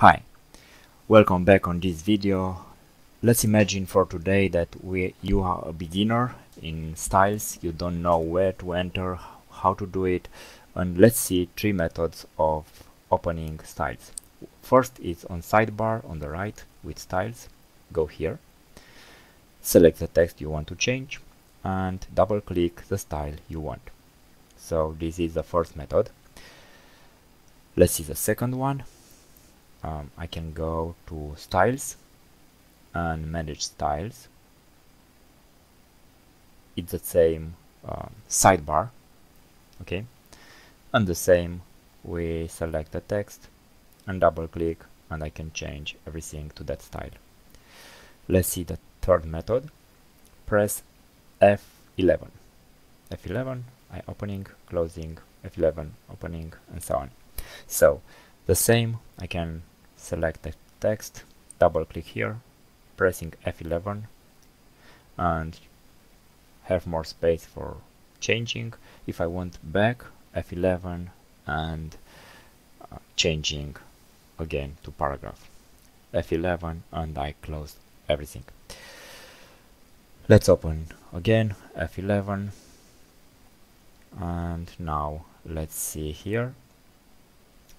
Hi, welcome back on this video. Let's imagine for today that we you are a beginner in styles, you don't know where to enter, how to do it, and let's see three methods of opening styles. First is on sidebar on the right with styles, go here, select the text you want to change, and double click the style you want. So this is the first method. Let's see the second one um, I can go to styles and manage styles. It's the same um, sidebar okay? And the same we select the text and double click and I can change everything to that style. Let's see the third method. Press F11 F11 I opening closing F11 opening and so on. So the same I can select the text, double click here, pressing F11 and have more space for changing. If I want back, F11 and uh, changing again to paragraph. F11 and I close everything. Let's open again F11 and now let's see here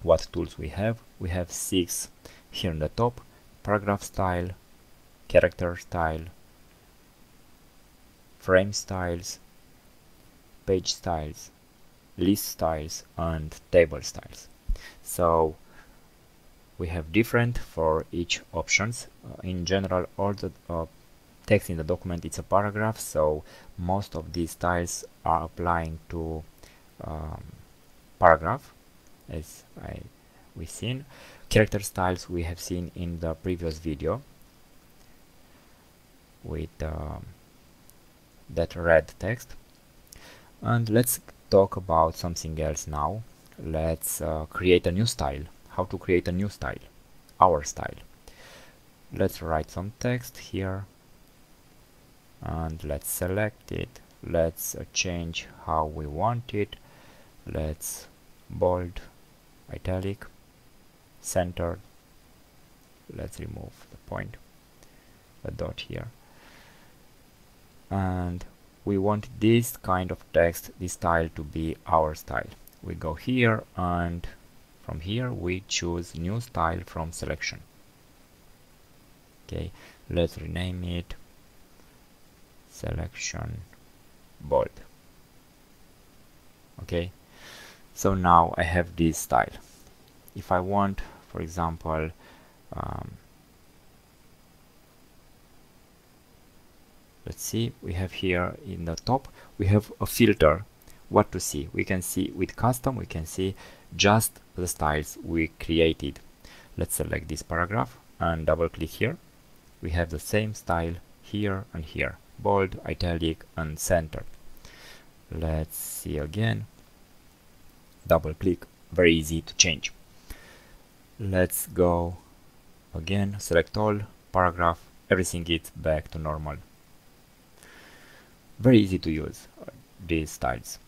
what tools we have. We have six here in the top, paragraph style, character style, frame styles, page styles, list styles, and table styles. So we have different for each options. Uh, in general, all the uh, text in the document it's a paragraph, so most of these styles are applying to um, paragraph as I we've seen. Character styles we have seen in the previous video. With um, that red text. And let's talk about something else now. Let's uh, create a new style. How to create a new style. Our style. Let's write some text here. And let's select it. Let's uh, change how we want it. Let's bold italic centered let's remove the point the dot here. And we want this kind of text this style to be our style. We go here and from here we choose new style from selection. Okay let's rename it selection bold. Okay so now I have this style. If I want for example um, let's see we have here in the top we have a filter. What to see? We can see with custom we can see just the styles we created. Let's select this paragraph and double click here. We have the same style here and here. Bold italic and center let's see again double click very easy to change. Let's go again select all paragraph everything gets back to normal. Very easy to use these styles.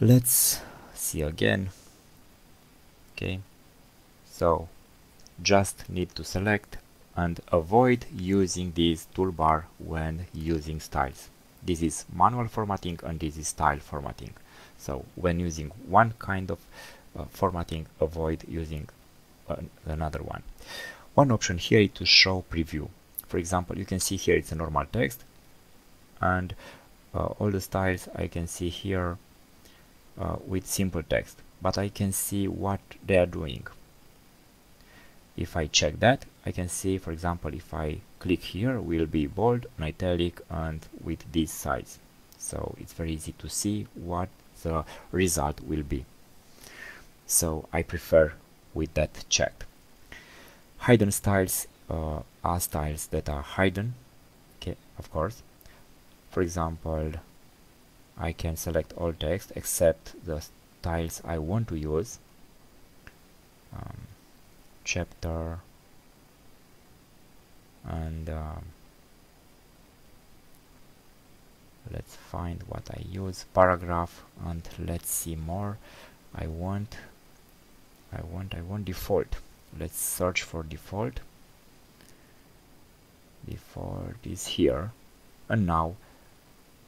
Let's see again. Okay so just need to select and avoid using this toolbar when using styles. This is manual formatting and this is style formatting so when using one kind of uh, formatting, avoid using another one. One option here is to show preview. For example, you can see here it's a normal text and uh, all the styles I can see here uh, with simple text, but I can see what they are doing. If I check that, I can see, for example, if I click here, will be bold and italic and with this size. So it's very easy to see what the result will be. So I prefer with that checked. Hidden styles uh, are styles that are hidden, okay, of course. For example, I can select all text except the styles I want to use. Um, chapter and um, let's find what I use. Paragraph and let's see more. I want I want I want default. Let's search for default. Default is here. And now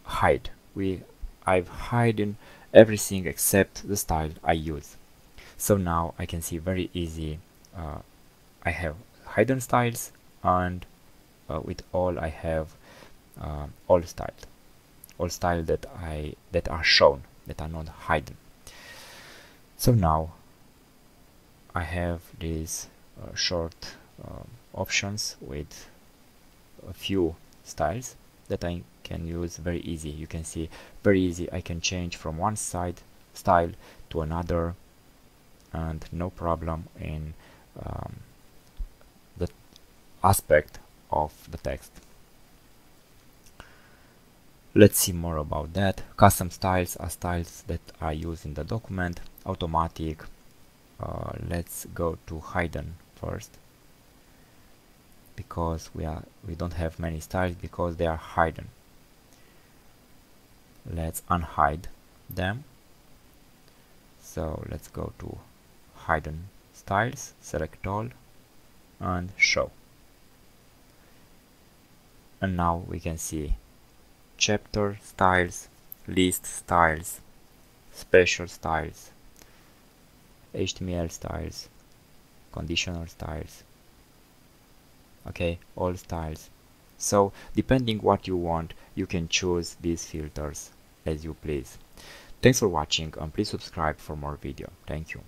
hide. We I've hidden everything except the style I use. So now I can see very easy uh, I have hidden styles and uh, with all I have uh, all styles all styles that I that are shown that are not hidden. So now I have these uh, short um, options with a few styles that I can use very easy. You can see very easy I can change from one side style to another and no problem in um, the aspect of the text let's see more about that. Custom styles are styles that are used in the document. Automatic. Uh, let's go to hidden first. Because we are we don't have many styles because they are hidden. Let's unhide them. So let's go to hidden styles. Select all and show. And now we can see chapter styles list styles special styles HTML styles conditional styles. Okay all styles. So depending what you want you can choose these filters as you please. Thanks for watching and please subscribe for more video. Thank you